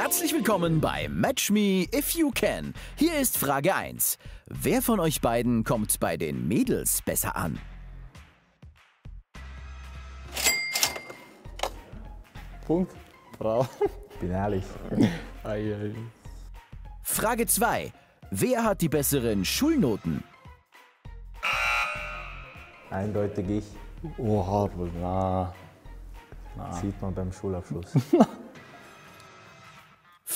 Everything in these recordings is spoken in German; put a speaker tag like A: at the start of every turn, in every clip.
A: Herzlich willkommen bei Match Me If You Can. Hier ist Frage 1. Wer von euch beiden kommt bei den Mädels besser an?
B: Punkt. Frau.
C: Bin ehrlich.
B: Ei, ei.
A: Frage 2. Wer hat die besseren Schulnoten?
C: Eindeutig ich.
B: Oha, Bro, na.
C: Sieht man beim Schulabschluss.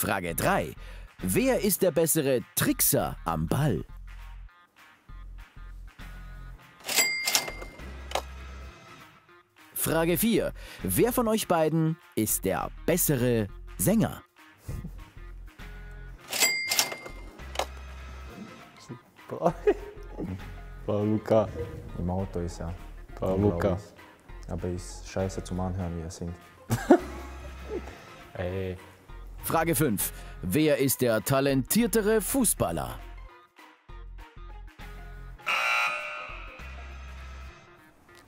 A: Frage 3. Wer ist der bessere Trickser am Ball? Frage 4. Wer von euch beiden ist der bessere Sänger?
B: Frau Luca.
C: Im Auto ist er. Glaub
B: Luca.
C: ich. Aber ist scheiße zum Anhören, wie er singt.
B: Ey.
A: Frage 5. Wer ist der talentiertere Fußballer?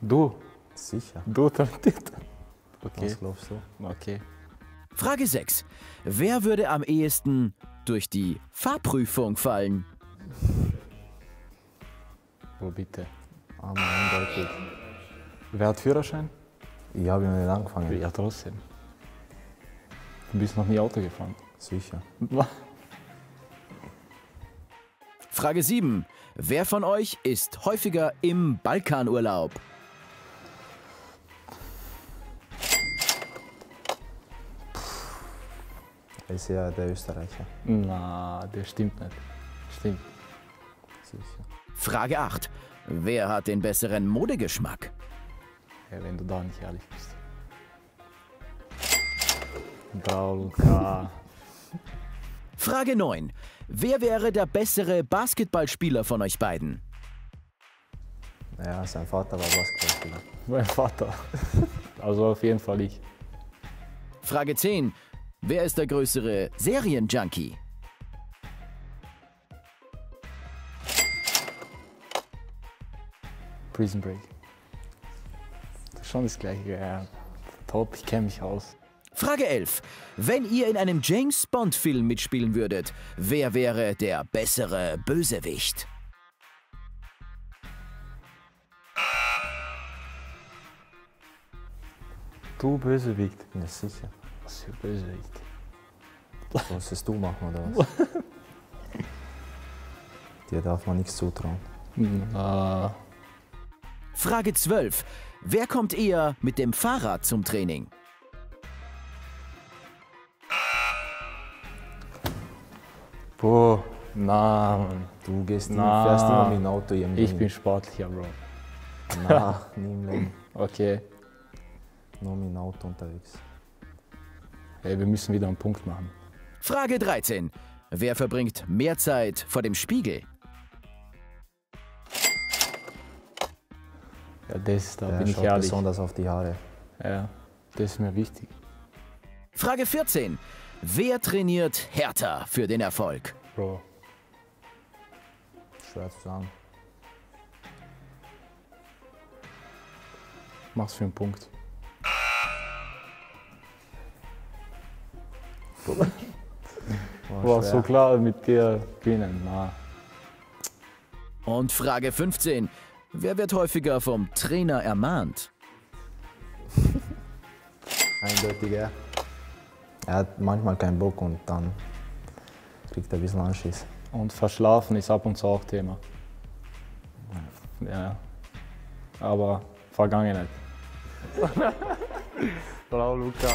B: Du.
C: Sicher.
B: Du talentiert. Okay.
C: Was glaubst du?
B: Okay.
A: Frage 6. Wer würde am ehesten durch die Fahrprüfung fallen?
B: Bro, bitte.
C: Aber eindeutig.
B: Wer hat Führerschein?
C: Ich habe noch nicht angefangen.
B: Ja, trotzdem. Du bist noch nie Auto gefahren.
C: Sicher.
A: Frage 7. Wer von euch ist häufiger im Balkanurlaub?
C: Er ist ja der Österreicher.
B: Na, das stimmt nicht. Stimmt.
C: Sicher.
A: Frage 8. Wer hat den besseren Modegeschmack?
B: Ja, wenn du da nicht ehrlich bist. Frau Luca.
A: Frage 9. Wer wäre der bessere Basketballspieler von euch beiden?
C: Ja, sein Vater war Basketballspieler.
B: Mein Vater. Also auf jeden Fall ich.
A: Frage 10. Wer ist der größere Serienjunkie?
B: Prison Break. Das ist schon das gleiche. Ja. Top, ich kenne mich aus.
A: Frage 11. Wenn ihr in einem James Bond-Film mitspielen würdet, wer wäre der bessere Bösewicht?
B: Du Bösewicht.
C: Ja, sicher.
B: Was für Bösewicht?
C: Sollst du machen oder was? Dir darf man nichts zutrauen.
B: Na,
A: Frage 12. Wer kommt eher mit dem Fahrrad zum Training?
B: Boah, na, Mann.
C: Du gehst
B: Na.
C: immer, fährst immer mit dem Auto irgendwo
B: Ich bin sportlicher, Bro.
C: Na, nie im Leben.
B: Okay.
C: Nur mit dem Auto unterwegs.
B: Hey, wir müssen wieder einen Punkt machen.
A: Frage 13. Wer verbringt mehr Zeit vor dem Spiegel?
B: Ja, das, da
C: Der
B: bin ich ehrlich.
C: besonders auf die Haare.
B: Ja, das ist mir wichtig.
A: Frage 14. Wer trainiert härter für den Erfolg?
B: Bro,
C: Schwer zu sagen.
B: mach's für einen Punkt. War
C: schwer.
B: so klar mit dir gewinnen. Na,
A: Und Frage 15. Wer wird häufiger vom Trainer ermahnt?
C: Eindeutig er. Er hat manchmal keinen Bock und dann kriegt er ein bisschen Anschiss.
B: Und verschlafen ist ab und zu auch Thema. Ja. Aber Vergangenheit. Frau Luca.